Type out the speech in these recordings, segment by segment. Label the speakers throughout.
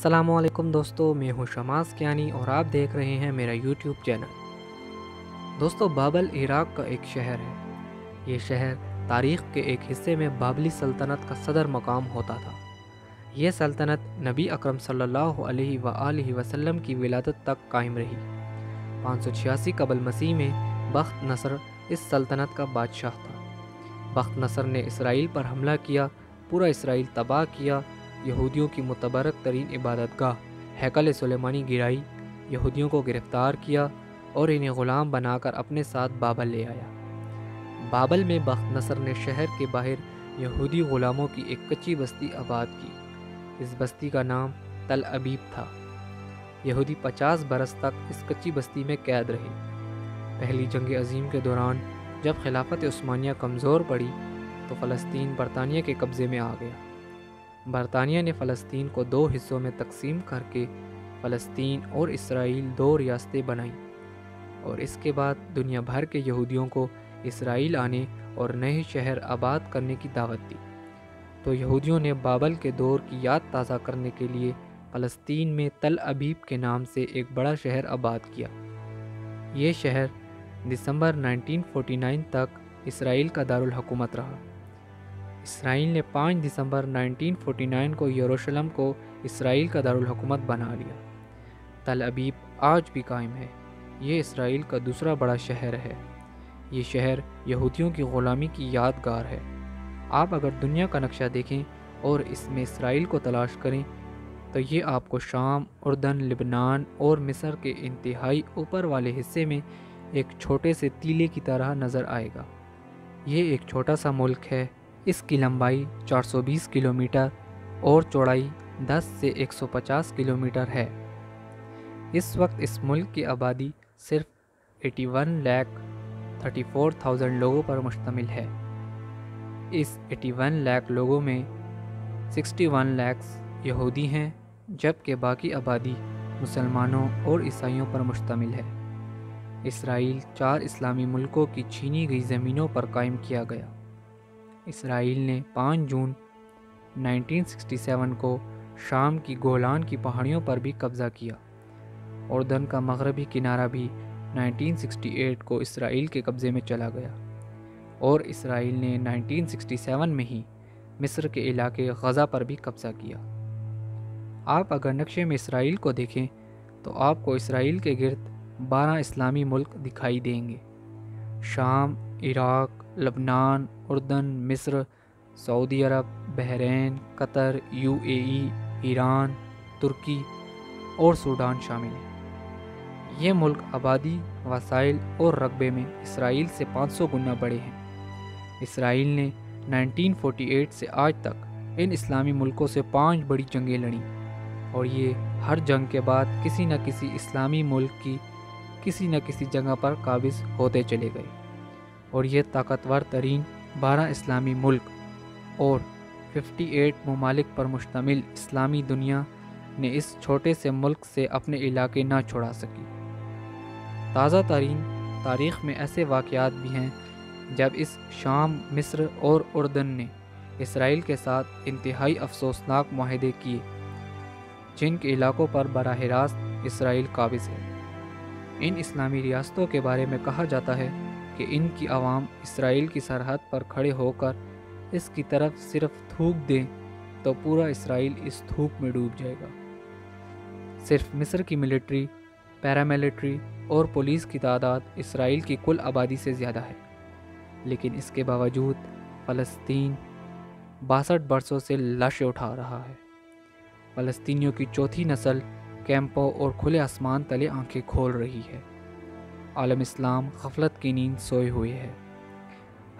Speaker 1: असलकुम दोस्तों, मैं हूँ शमास कियानी और आप देख रहे हैं मेरा यूट्यूब चैनल। दोस्तों, बाबल, इराक़ का एक शहर है। ये शहर तारीख़ के एक हिस्से में बाबली सल्तनत का सदर मकाम होता था। यह सल्तनत नबी अकरम सल्लल्लाहु अलैहि वसल्लम की विलादत तक कायम रही। पाँच सौ छियासी कबल मसीह में बख्त नसर इस सल्तनत का बादशाह था। बख्त नसर ने इसराइल पर हमला किया, पूरा इसराइल तबाह किया यहूदियों की मुतबरक तरीन इबादत गाह हैकल सुलेमानी गिराई। यहूदियों को गिरफ़्तार किया और इन्हें ग़ुलाम बनाकर अपने साथ बाबल ले आया। बाबल में बख्त नसर ने शहर के बाहर यहूदी ग़ुलामों की एक कच्ची बस्ती आबाद की। इस बस्ती का नाम तल अबीब था। यहूदी पचास बरस तक इस कच्ची बस्ती में कैद रहे। पहली जंग अजीम के दौरान जब खिलाफत उस्मानिया कमज़ोर पड़ी तो फ़लस्तीन बरतानिया के कब्ज़े में आ गया। बरतानिया ने फ़लस्तीन को दो हिस्सों में तकसीम करके फ़लस्तीन और इसराइल दो रियासतें बनाईं और इसके बाद दुनिया भर के यहूदियों को इसराइल आने और नए शहर आबाद करने की दावत दी। तो यहूदियों ने बाबल के दौर की याद ताज़ा करने के लिए फ़लस्तीन में तल अबीब के नाम से एक बड़ा शहर आबाद किया। ये शहर दिसंबर 1949 तक इसराइल का दारुल हुकूमत रहा। इसराइल ने 5 दिसंबर 1949 को यरूशलेम को इसराइल का दारकूमत बना लिया। तल अबीब आज भी कायम है। ये इसराइल का दूसरा बड़ा शहर है। ये शहर यहूदियों की ग़ुलामी की यादगार है। आप अगर दुनिया का नक्शा देखें और इसमें इसराइल को तलाश करें तो ये आपको शाम, उर्दन, लिबनान और मिस्र के इंतहाई ऊपर वाले हिस्से में एक छोटे से तीले की तरह नज़र आएगा। ये एक छोटा सा मुल्क है। इसकी लंबाई 420 किलोमीटर और चौड़ाई 10 से 150 किलोमीटर है। इस वक्त इस मुल्क की आबादी सिर्फ़ 81 लाख 34,000 लोगों पर मुश्तमिल है। इस 81 लाख लोगों में 61 लाख यहूदी हैं जबकि बाकी आबादी मुसलमानों और ईसाइयों पर मुश्तमिल है। इसराइल चार इस्लामी मुल्कों की छीनी गई ज़मीनों पर कायम किया गया। इसराइल ने 5 जून 1967 को शाम की गोलान की पहाड़ियों पर भी कब्ज़ा किया उर्दन का मगरबी किनारा भी 1968 को इसराइल के कब्ज़े में चला गया। और इसराइल ने 1967 में ही मिस्र के इलाके गज़ा पर भी कब्ज़ा किया। आप अगर नक्शे में इसराइल को देखें तो आपको इसराइल के गिर्द 12 इस्लामी मुल्क दिखाई देंगे। शाम इराक़ लबनान उर्दन मिस्र सऊदी अरब बहरीन कतर यूएई, ईरान तुर्की और सूडान शामिल हैं। ये मुल्क आबादी वसाइल और रकबे में इसराइल से 500 गुना बड़े हैं। इसराइल ने 1948 से आज तक इन इस्लामी मुल्कों से पाँच बड़ी जंगें लड़ी और ये हर जंग के बाद किसी न किसी इस्लामी मुल्क की किसी न किसी जगह पर काबिज होते चले गए। और ये ताकतवर तरीन बारह इस्लामी मुल्क और 58 ममालिक पर मुश्तमिल इस्लामी दुनिया ने इस छोटे से मुल्क से अपने इलाके ना छोड़ा सकी। ताज़ा तरीन तारीख़ में ऐसे वाक़ात भी हैं, जब इस शाम मिस्र और उर्दन ने इसराइल के साथ इंतहाई अफसोसनाक माहदे किए, जिनके इलाकों पर बरह रास्त इसराइल काबिज है। इन इस्लामी रियासतों के बारे में कहा जाता है कि इनकी आवाम इसराइल की सरहद पर खड़े होकर इसकी तरफ़ सिर्फ़ थूक दें तो पूरा इसराइल इस थूक में डूब जाएगा। सिर्फ़ मिस्र की मिलिट्री, पैरामिलिट्री और पुलिस की तादाद इसराइल की कुल आबादी से ज़्यादा है। लेकिन इसके बावजूद फ़लस्तीन बासठ बरसों से लाशें उठा रहा है। फ़लस्तीनियों की चौथी नस्ल कैंपों और खुले आसमान तले आँखें खोल रही है। आलम इस्लाम, गफलत की नींद सोए हुए है।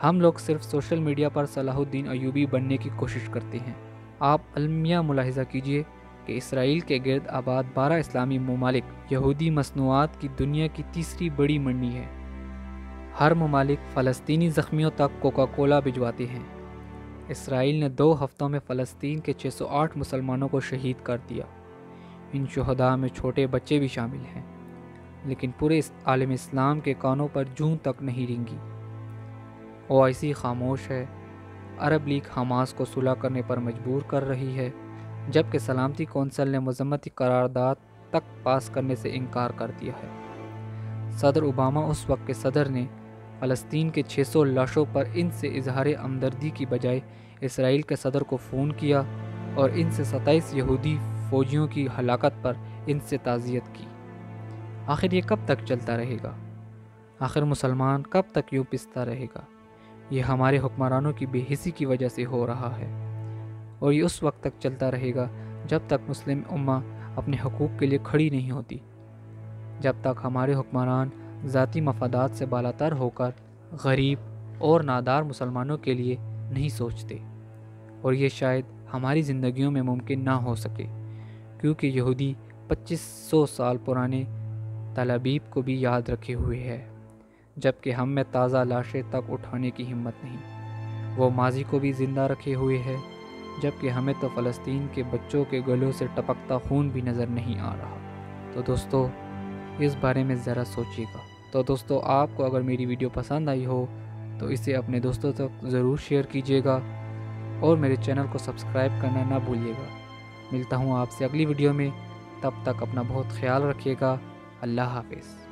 Speaker 1: हम लोग सिर्फ़ सोशल मीडिया पर सलाहुद्दीन अयूबी बनने की कोशिश करते हैं। आप अलमिया मुलाहिजा कीजिए कि इसराइल के गर्द आबाद बारह इस्लामी ममालिक यहूदी मसनूआत की दुनिया की तीसरी बड़ी मंडी है। हर ममालिक फ़लस्तनी ज़ख्मियों तक कोका कोला भिजवाते हैं। इसराइल ने दो हफ्तों में फ़लस्तीन के 608 मुसलमानों को शहीद कर दिया। इन शहदा में छोटे बच्चे भी शामिल हैं, लेकिन पूरे इस आलम इस्लाम के कानों पर जूं तक नहीं रिंगी। ओ ऐसी खामोश है, अरब लीग हमास को सुलह करने पर मजबूर कर रही है, जबकि सलामती कौंसल ने मजम्मती करारदाद तक पास करने से इनकार कर दिया है। सदर ओबामा उस वक्त के सदर ने फ़लस्तीन के 600 लाशों पर इनसे इजहार हमदर्दी की बजाय इसराइल के सदर को फ़ोन किया और इनसे सताईस यहूदी फ़ौजियों की हलाकत पर इनसे ताज़ियत की। आखिर ये कब तक चलता रहेगा? आखिर मुसलमान कब तक यूँ पिसता रहेगा? ये हमारे हुक्मरानों की बेहिसी की वजह से हो रहा है। और ये उस वक्त तक चलता रहेगा जब तक मुस्लिम उम्मा अपने हकूक़ के लिए खड़ी नहीं होती। जब तक हमारे हुक्मरान ज़ाती मफादात से बालातर होकर गरीब और नादार मुसलमानों के लिए नहीं सोचते। और ये शायद हमारी ज़िंदगियों में मुमकिन ना हो सके। क्योंकि यहूदी 2500 साल पुराने तलाबीब को भी याद रखे हुए है, जबकि हम में ताज़ा लाशें तक उठाने की हिम्मत नहीं। वो माजी को भी ज़िंदा रखे हुए है, जबकि हमें तो फ़लस्तीन के बच्चों के गलों से टपकता खून भी नज़र नहीं आ रहा। तो दोस्तों, इस बारे में ज़रा सोचिएगा। तो दोस्तों, आपको अगर मेरी वीडियो पसंद आई हो तो इसे अपने दोस्तों तक ज़रूर शेयर कीजिएगा और मेरे चैनल को सब्सक्राइब करना ना भूलिएगा। मिलता हूँ आपसे अगली वीडियो में। तब तक अपना बहुत ख्याल रखिएगा। अल्लाह हाफिज़।